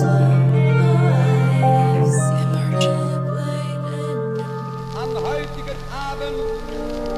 An heutigen Abend